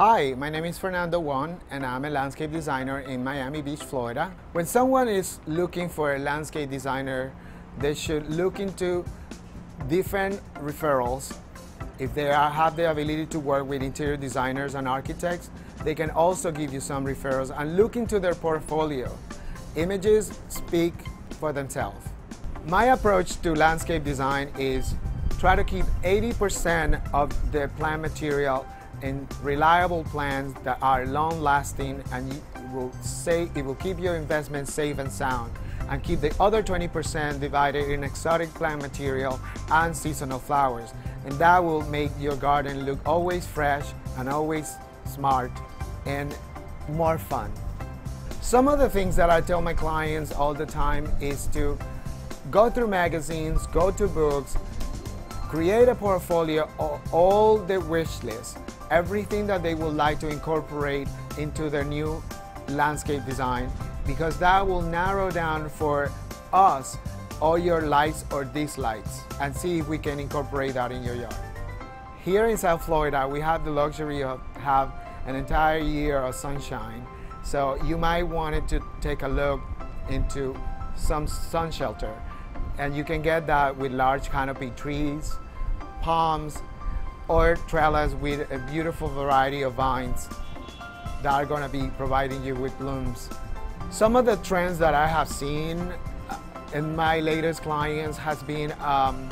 Hi, my name is Fernando Wong and I'm a landscape designer in Miami Beach, Florida. When someone is looking for a landscape designer, they should look into different referrals. If they are, have the ability to work with interior designers and architects, they can also give you some referrals and look into their portfolio. Images speak for themselves. My approach to landscape design is try to keep 80% of the plant material in reliable plans that are long lasting and will say it will keep your investment safe and sound and keep the other 20% divided in exotic plant material and seasonal flowers. And that will make your garden look always fresh and always smart and more fun. Some of the things that I tell my clients all the time is to go through magazines, go to books, create a portfolio of all the wish lists everything that they would like to incorporate into their new landscape design because that will narrow down for us all your likes or dislikes and see if we can incorporate that in your yard. Here in South Florida, we have the luxury of have an entire year of sunshine. So you might want to take a look into some sun shelter. And you can get that with large canopy trees, palms, or trellis with a beautiful variety of vines that are going to be providing you with blooms. Some of the trends that I have seen uh, in my latest clients has been um,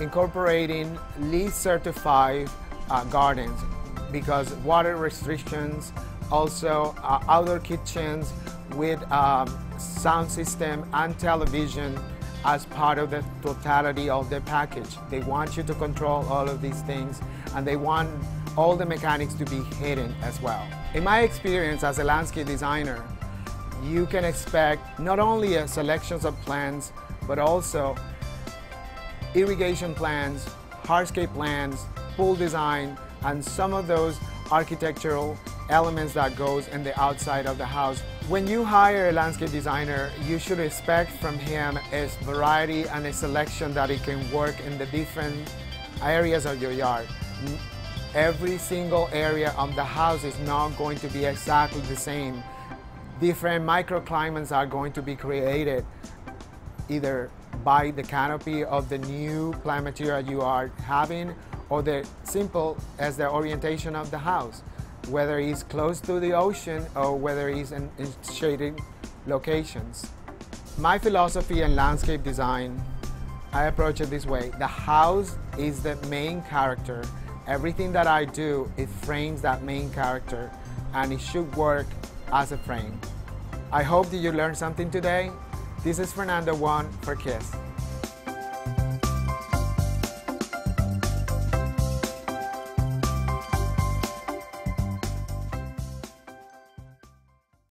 incorporating LEED certified uh, gardens because water restrictions, also uh, outdoor kitchens with um, sound system and television as part of the totality of the package. They want you to control all of these things and they want all the mechanics to be hidden as well. In my experience as a landscape designer, you can expect not only a selections of plans, but also irrigation plans, hardscape plans, pool design, and some of those architectural elements that goes in the outside of the house. When you hire a landscape designer, you should expect from him a variety and a selection that he can work in the different areas of your yard. Every single area of the house is not going to be exactly the same. Different microclimates are going to be created either by the canopy of the new plant material you are having or the simple as the orientation of the house whether he's close to the ocean or whether he's in, in shaded locations. My philosophy in landscape design, I approach it this way. The house is the main character. Everything that I do, it frames that main character and it should work as a frame. I hope that you learned something today. This is Fernando Wong for KISS.